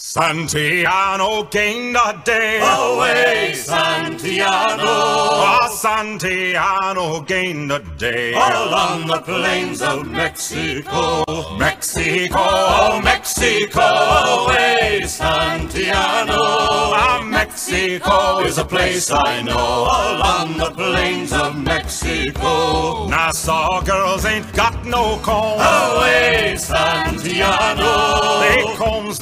Santiano gained a day. Away, Santiano. Ah, Santiano gained a day. Along the plains of Mexico. Mexico, Oh, Mexico. Away, Santiano. ah, Mexico Is a place I know. Along the plains of Mexico. Nassau girls ain't got no comb. Away, Santiano. They combs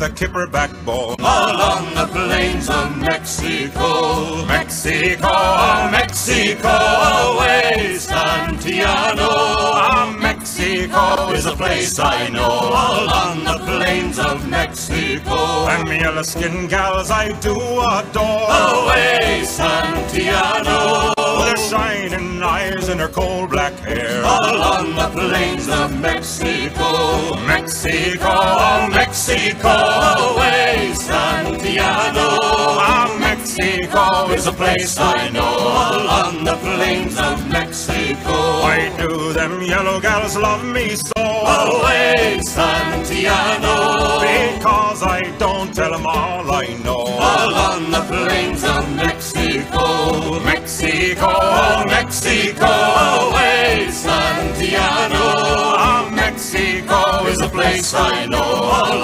with a kipper backbone. Along the plains of Mexico. Mexico, Mexico. Away, Santiano. ah, Mexico is a place I know along the plains of Mexico. And me yellow skin gals I do adore. Away, Santiano, With her shining eyes and her coal black hair. along the plains of Mexico. Mexico, Oh, Mexico, Mexico is a place I know along the plains of Mexico. Why do them yellow gals love me so? Away, Santiano, Because I don't tell them all I know. along the plains of Mexico. Mexico, Oh, Mexico, away, Santiano, ah, Mexico is a place I know along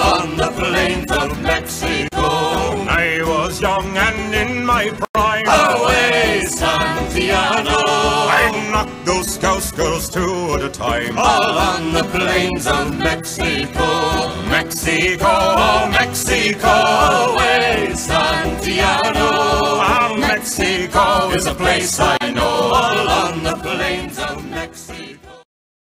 young and in my prime. Away, Santiano, I'd knock those scouse girls two at a time. along the plains of Mexico. Mexico, Oh, Mexico, away, Santiano, ah, Mexico is a place I